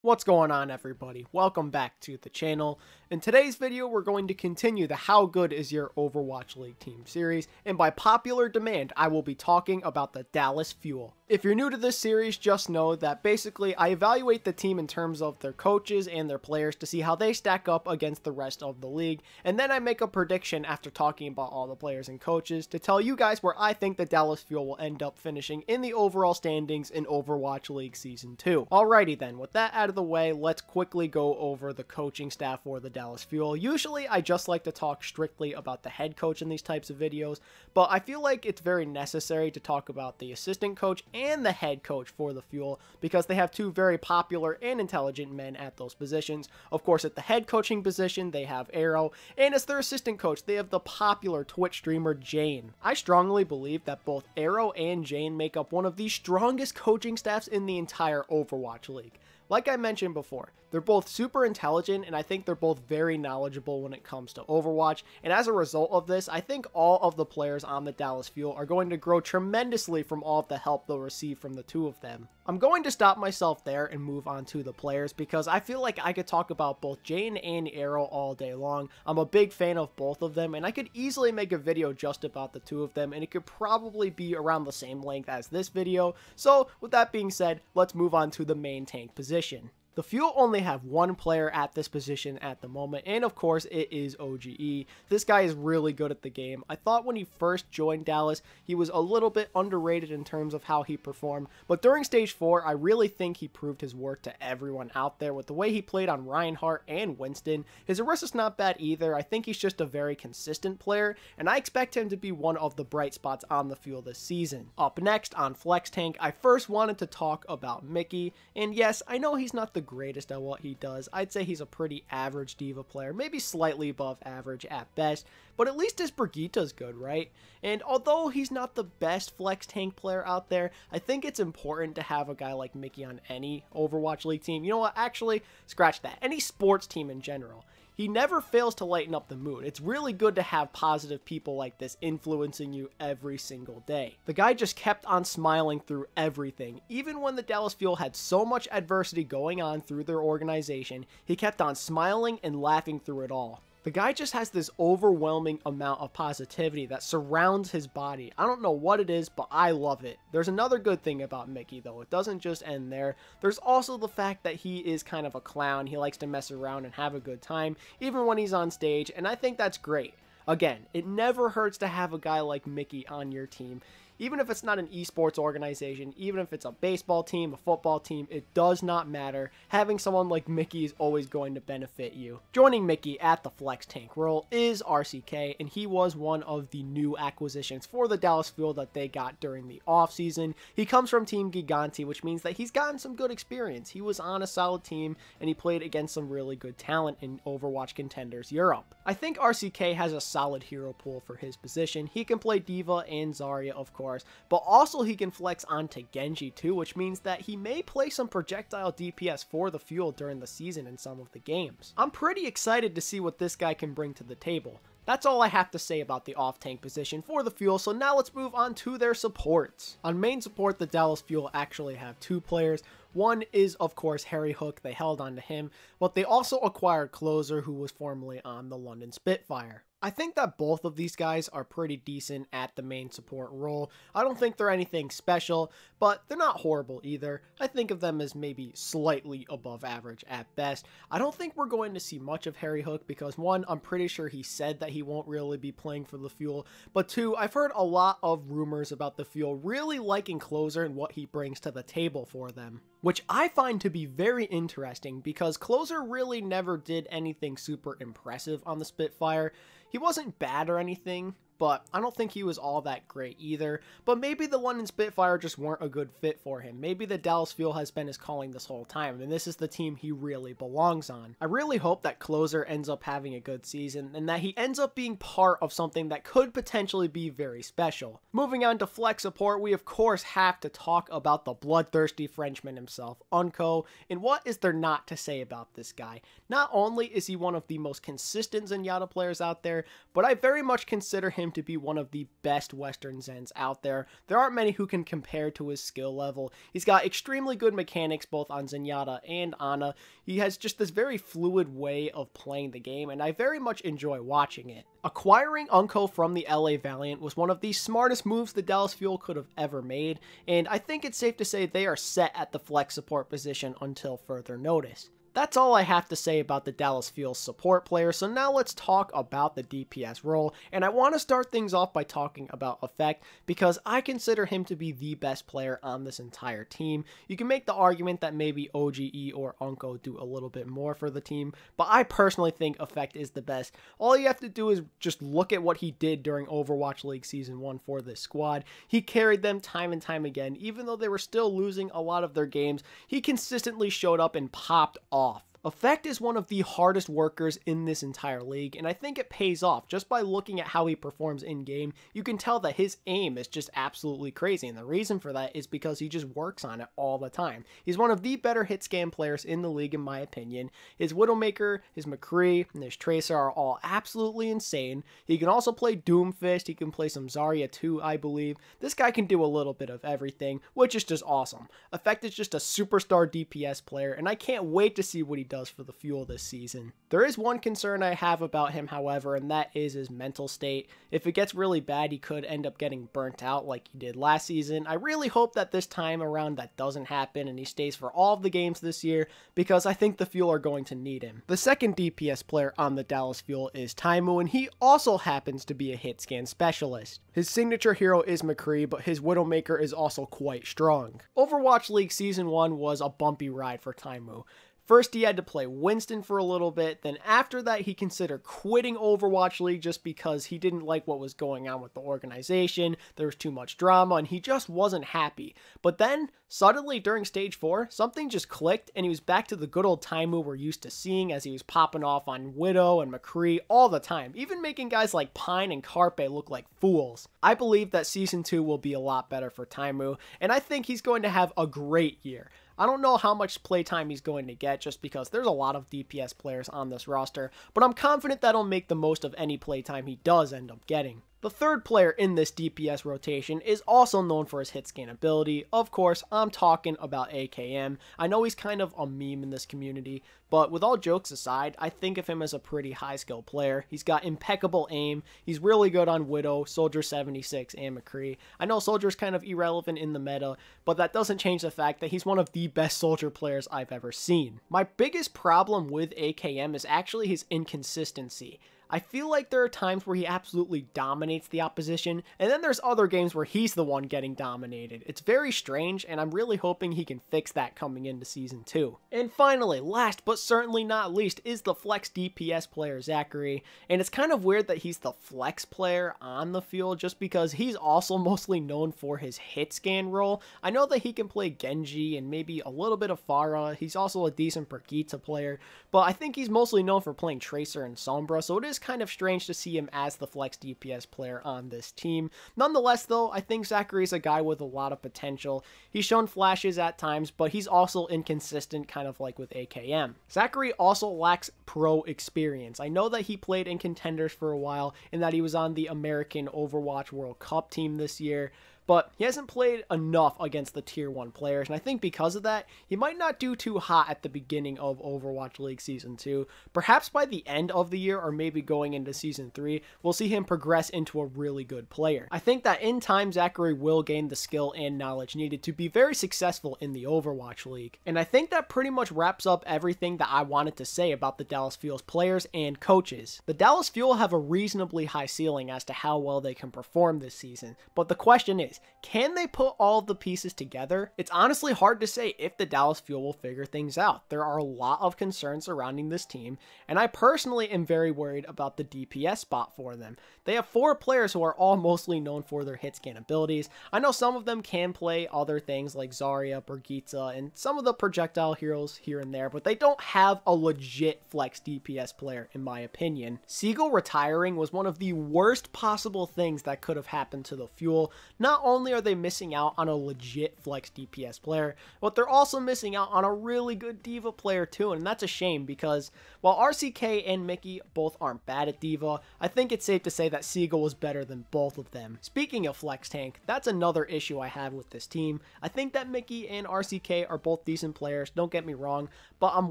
What's going on everybody? Welcome back to the channel. In today's video, we're going to continue the How Good Is Your Overwatch League Team series, and by popular demand, I will be talking about the Dallas Fuel. If you're new to this series, just know that basically I evaluate the team in terms of their coaches and their players to see how they stack up against the rest of the league, and then I make a prediction after talking about all the players and coaches to tell you guys where I think the Dallas Fuel will end up finishing in the overall standings in Overwatch League Season 2. Alrighty then, with that out of the way, let's quickly go over the coaching staff for the Dallas Fuel. Usually I just like to talk strictly about the head coach in these types of videos, but I feel like it's very necessary to talk about the assistant coach the head coach for the Fuel because they have two very popular and intelligent men at those positions. Of course, at the head coaching position, they have Aero, and as their assistant coach, they have the popular Twitch streamer Jayne. I strongly believe that both Aero and Jayne make up one of the strongest coaching staffs in the entire Overwatch League. Like I mentioned before, they're both super intelligent and I think they're both very knowledgeable when it comes to Overwatch. And as a result of this, I think all of the players on the Dallas Fuel are going to grow tremendously from all of the help they'll receive from the two of them. I'm going to stop myself there and move on to the players because I feel like I could talk about both Jayne and Aero all day long. I'm a big fan of both of them and I could easily make a video just about the two of them and it could probably be around the same length as this video. So with that being said, let's move on to the main tank position position. The Fuel only have one player at this position at the moment, and of course it is OGE. This guy is really good at the game. I thought when he first joined Dallas, he was a little bit underrated in terms of how he performed, but during Stage 4, I really think he proved his worth to everyone out there with the way he played on Reinhardt and Winston. His Orisa's not bad either. I think he's just a very consistent player, and I expect him to be one of the bright spots on the Fuel this season. Up next on Flex Tank, I first wanted to talk about Mickie, and yes, I know he's not the greatest at what he does. I'd say he's a pretty average D.Va player, maybe slightly above average at best, but at least his Brigitte's good, right? And although he's not the best flex tank player out there, I think it's important to have a guy like Mickie on any Overwatch League team. You know what? Actually, scratch that. Any sports team in general he never fails to lighten up the mood. It's really good to have positive people like this influencing you every single day. The guy just kept on smiling through everything. Even when the Dallas Fuel had so much adversity going on through their organization, he kept on smiling and laughing through it all. The guy just has this overwhelming amount of positivity that surrounds his body. I don't know what it is, but I love it. There's another good thing about Mickie, though. It doesn't just end there. There's also the fact that he is kind of a clown. He likes to mess around and have a good time, even when he's on stage, and I think that's great. Again, it never hurts to have a guy like Mickie on your team even if it's not an esports organization, even if it's a baseball team, a football team, it does not matter. Having someone like Mickie is always going to benefit you. Joining Mickie at the flex tank role is RCK, and he was one of the new acquisitions for the Dallas Fuel that they got during the offseason. He comes from Team Gigantti, which means that he's gotten some good experience. He was on a solid team, and he played against some really good talent in Overwatch Contenders Europe. I think RCK has a solid hero pool for his position. He can play D.Va and Zarya, of course, but also he can flex onto Genji too, which means that he may play some projectile DPS for the fuel during the season in some of the games. I'm pretty excited to see what this guy can bring to the table. That's all I have to say about the off-tank position for the Fuel, so now let's move on to their supports. On main support, the Dallas Fuel actually have two players. One is, of course, Harry Hook. They held on to him, but they also acquired Closer, who was formerly on the London Spitfire. I think that both of these guys are pretty decent at the main support role. I don't think they're anything special, but they're not horrible either. I think of them as maybe slightly above average at best. I don't think we're going to see much of Harry Hook because one, I'm pretty sure he said that he won't really be playing for the Fuel, but two, I've heard a lot of rumors about the Fuel really liking Closer and what he brings to the table for them which I find to be very interesting because Closer really never did anything super impressive on the Spitfire. He wasn't bad or anything, but I don't think he was all that great either. But maybe the London Spitfire just weren't a good fit for him. Maybe the Dallas Fuel has been his calling this whole time, and this is the team he really belongs on. I really hope that Closer ends up having a good season, and that he ends up being part of something that could potentially be very special. Moving on to flex support, we of course have to talk about the bloodthirsty Frenchman himself, uNKOE, and what is there not to say about this guy? Not only is he one of the most consistent Zenyatta players out there, but I very much consider him him to be one of the best Western Zens out there. There aren't many who can compare to his skill level. He's got extremely good mechanics both on Zenyatta and Ana. He has just this very fluid way of playing the game, and I very much enjoy watching it. Acquiring uNKOE from the LA Valiant was one of the smartest moves the Dallas Fuel could have ever made, and I think it's safe to say they are set at the flex support position until further notice. That's all I have to say about the Dallas Fuel support player, so now let's talk about the DPS role, and I want to start things off by talking about Effect, because I consider him to be the best player on this entire team. You can make the argument that maybe OGE or uNKOE do a little bit more for the team, but I personally think Effect is the best. All you have to do is just look at what he did during Overwatch League Season 1 for this squad. He carried them time and time again, even though they were still losing a lot of their games, he consistently showed up and popped off off. Effect is one of the hardest workers in this entire league, and I think it pays off. Just by looking at how he performs in game, you can tell that his aim is just absolutely crazy, and the reason for that is because he just works on it all the time. He's one of the better hit scan players in the league, in my opinion. His Widowmaker, his McCree, and his Tracer are all absolutely insane. He can also play Doomfist, he can play some Zarya too, I believe. This guy can do a little bit of everything, which is just awesome. Effect is just a superstar DPS player, and I can't wait to see what he does for the fuel this season. There is one concern I have about him, however, and that is his mental state. If it gets really bad, he could end up getting burnt out like he did last season. I really hope that this time around that doesn't happen and he stays for all of the games this year because I think the fuel are going to need him. The second DPS player on the Dallas Fuel is Taimou, and he also happens to be a hit scan specialist. His signature hero is McCree, but his Widowmaker is also quite strong. Overwatch League Season 1 was a bumpy ride for Taimou. First, he had to play Winston for a little bit. Then, after that, he considered quitting Overwatch League just because he didn't like what was going on with the organization. There was too much drama, and he just wasn't happy. But then, suddenly, during Stage 4, something just clicked, and he was back to the good old Taimou we're used to seeing as he was popping off on Widow and McCree all the time, even making guys like Pine and Carpe look like fools. I believe that Season 2 will be a lot better for Taimou, and I think he's going to have a great year. I don't know how much playtime he's going to get just because there's a lot of DPS players on this roster, but I'm confident that he'll make the most of any playtime he does end up getting. The third player in this DPS rotation is also known for his hit scan ability. Of course, I'm talking about AKM. I know he's kind of a meme in this community, but with all jokes aside, I think of him as a pretty high skill player. He's got impeccable aim. He's really good on Widow, Soldier 76, and McCree. I know Soldier's kind of irrelevant in the meta, but that doesn't change the fact that he's one of the best Soldier players I've ever seen. My biggest problem with AKM is actually his inconsistency. I feel like there are times where he absolutely dominates the opposition, and then there's other games where he's the one getting dominated. It's very strange, and I'm really hoping he can fix that coming into Season 2. And finally, last but certainly not least, is the flex DPS player Zachary, and it's kind of weird that he's the flex player on the field just because he's also mostly known for his hit scan role. I know that he can play Genji and maybe a little bit of Pharah, he's also a decent Brigitte player, but I think he's mostly known for playing Tracer and Sombra, so it is kind of strange to see him as the flex DPS player on this team. Nonetheless, though, I think Zachary's a guy with a lot of potential. He's shown flashes at times, but he's also inconsistent, kind of like with AKM. Zachary also lacks pro experience. I know that he played in contenders for a while and that he was on the American Overwatch World Cup team this year, but he hasn't played enough against the tier 1 players, and I think because of that, he might not do too hot at the beginning of Overwatch League Season 2. Perhaps by the end of the year, or maybe going into Season 3, we'll see him progress into a really good player. I think that in time, Zachary will gain the skill and knowledge needed to be very successful in the Overwatch League. And I think that pretty much wraps up everything that I wanted to say about the Dallas Fuel's players and coaches. The Dallas Fuel have a reasonably high ceiling as to how well they can perform this season, but the question is, can they put all the pieces together? It's honestly hard to say if the Dallas Fuel will figure things out. There are a lot of concerns surrounding this team, and I personally am very worried about the DPS spot for them. They have four players who are all mostly known for their hit scan abilities. I know some of them can play other things like Zarya, Brigitte, and some of the projectile heroes here and there, but they don't have a legit flex DPS player in my opinion. Seagull retiring was one of the worst possible things that could have happened to the Fuel. Not only are they missing out on a legit flex DPS player, but they're also missing out on a really good D.Va player too, and that's a shame because while RCK and Mickie both aren't bad at D.Va, I think it's safe to say that Seagull was better than both of them. Speaking of flex tank, that's another issue I have with this team. I think that Mickie and RCK are both decent players, don't get me wrong, but I'm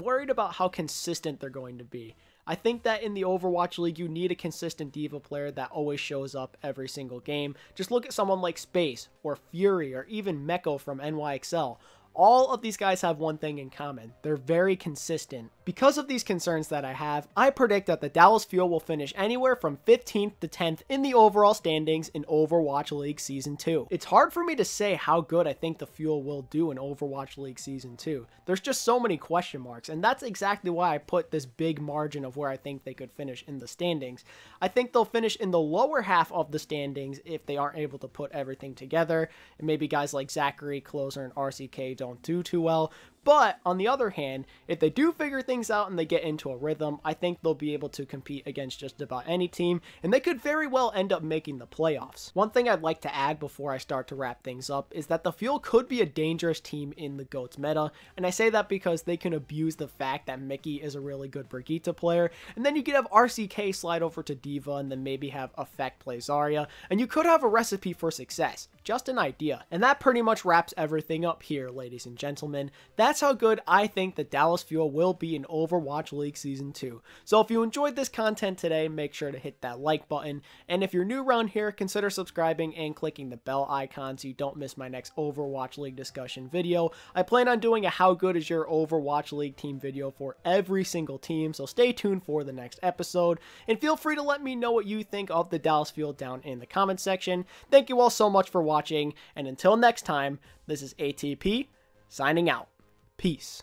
worried about how consistent they're going to be. I think that in the Overwatch League, you need a consistent D.Va player that always shows up every single game. Just look at someone like Space, or Fury, or even Meko from NYXL. All of these guys have one thing in common. They're very consistent. Because of these concerns that I have, I predict that the Dallas Fuel will finish anywhere from 15th to 10th in the overall standings in Overwatch League Season 2. It's hard for me to say how good I think the Fuel will do in Overwatch League Season 2. There's just so many question marks, and that's exactly why I put this big margin of where I think they could finish in the standings. I think they'll finish in the lower half of the standings if they aren't able to put everything together, and maybe guys like Zachary, Closer, and RCK don't don't too well. But on the other hand, if they do figure things out and they get into a rhythm, I think they'll be able to compete against just about any team, and they could very well end up making the playoffs. One thing I'd like to add before I start to wrap things up is that the Fuel could be a dangerous team in the GOATS meta, and I say that because they can abuse the fact that Mickie is a really good Brigitte player, and then you could have RCK slide over to D.Va and then maybe have Effect play Zarya, and you could have a recipe for success. Just an idea. And that pretty much wraps everything up here, ladies and gentlemen. That's that's how good I think the Dallas Fuel will be in Overwatch League Season 2. So if you enjoyed this content today, make sure to hit that like button. And if you're new around here, consider subscribing and clicking the bell icon so you don't miss my next Overwatch League discussion video. I plan on doing a how good is your Overwatch League team video for every single team, so stay tuned for the next episode. And feel free to let me know what you think of the Dallas Fuel down in the comment section. Thank you all so much for watching, and until next time, this is ATP signing out. Peace.